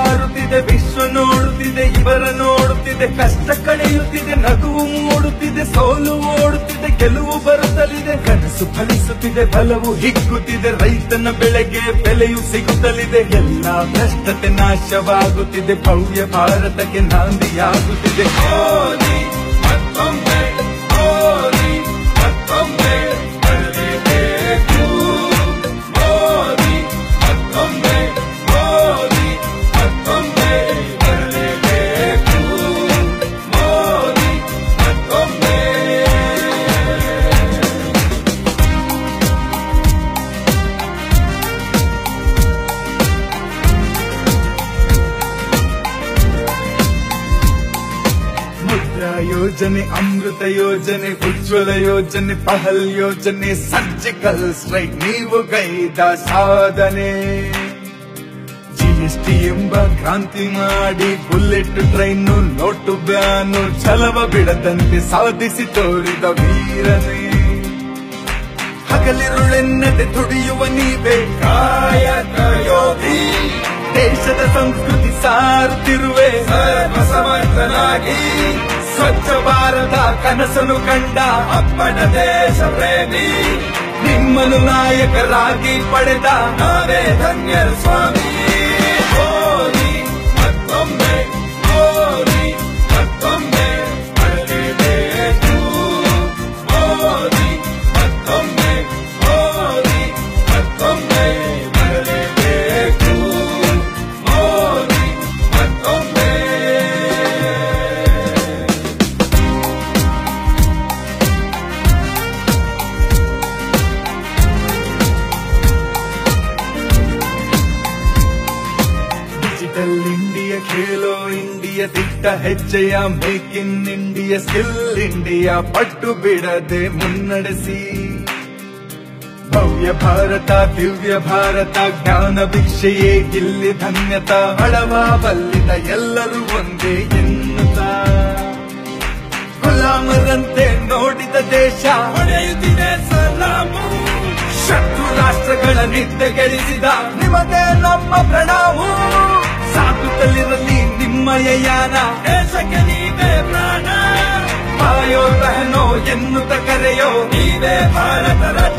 ಹಾರುತ್ತಿದೆ, ವಿಶ್ವ ನೋಡುತ್ತಿದೆ, ಇವರ ನೋಡುತ್ತಿದೆ, ಕಷ್ಟ ಕಳೆಯುತ್ತಿದೆ, ನಗುವು ಮೂಡುತ್ತಿದೆ, ಸೋಲು ಓಡುತ್ತಿದೆ ಗೆಲುವು ಬರುತ್ತಲಿದೆ, ಕನಸು ಫಲಿಸುತ್ತಿದೆ ಫಲವು ಹಿಗ್ಗುತ್ತಿದೆ, ರೈತನ ಬೆಳೆಗೆ ಬೆಲೆಯು ಸಿಗುತ್ತಲಿದೆ, ಎಲ್ಲ ಭ್ರಷ್ಟತೆ ನಾಶವಾಗುತ್ತಿದೆ, ಭವ್ಯ ಭಾರತಕ್ಕೆ ನಾಂದಿಯಾಗುತ್ತಿದೆ. ಯೋಜನೆ, ಅಮೃತ ಯೋಜನೆ, ಉಜ್ವಲ ಯೋಜನೆ, ಪಹಲ್ ಯೋಜನೆ, ಸರ್ಜಿಕಲ್ ಸ್ಟ್ರೈಕ್, ನೀವು ಕೈದ ಸಾಧನೆ. ಜಿಎಸ್ಟಿ ಎಂಬ ಕ್ರಾಂತಿ ಮಾಡಿ, ಬುಲೆಟ್ ಟ್ರೈನ್, ನೋಟು ಬ್ಯಾನು, ಛಲವ ಬಿಡದಂತೆ ಸಾಧಿಸಿ ತೋರಿದ ವೀರನೇ. ಹಗಲಿರುಳೆನ್ನದೆ ದುಡಿಯುವ ನೀವೇ ಕಾಯಕ ದೇಶದ ಸಂಸ್ಕೃತಿ ಸಾರುತ್ತಿರುವೆ ಸರ್ವಸಮರ್ಥನಾಗಿ. ಸ್ವಚ್ಛ ಭಾರತ ಕನಸನ್ನು ಕಂಡ ಅಪ್ಪಟ ದೇಶ ಪ್ರೇಮಿ. ನಿಮ್ಮನು ನಾಯಕರಾಗಿ ಪಡೆದ ನಾವೇ ಧನ್ಯರು ಸ್ವಾಮಿ. ಇಂಡಿಯಾ ದಿಟ್ಟ ಹೆಜ್ಜೆಯ make in India, skill India ಪಟ್ಟು ಬಿಡದೆ ಮುನ್ನಡೆಸಿ. ಭವ್ಯ ಭಾರತ, ದಿವ್ಯ ಭಾರತ, ಜ್ಞಾನ ಭಿಕ್ಷೆಯೇ ಇಲ್ಲಿ ಧನ್ಯತ. ಹಳವ ಬಲ್ಲಿದ ಎಲ್ಲರೂ ಒಂದೇ ಎನ್ನುತ್ತಾ. ಗುಲಾಮರಂತೆ ನೋಡಿದ ದೇಶ ಹೊಡೆಯುತ್ತಿದೆ ಸಲಾಮು ಶತ್ರು ರಾಷ್ಟ್ರಗಳ ನಿದ್ದೆಗೆಳಿಸಿದ ನಿಮಗೆ ನಮ್ಮ ಪ್ರಣಾಮು. ನಿಮ್ಮಯ ಯಾನ ದೇಶಕ್ಕೆ ನೀವೇ ಪ್ರಾಣ ಪಾಯೋ ಬಹನೋ ಎನ್ನುತ್ತ ಕರೆಯೋ ನೀವೇ ಭಾರತ ರತ್ನ ಮೋದಿ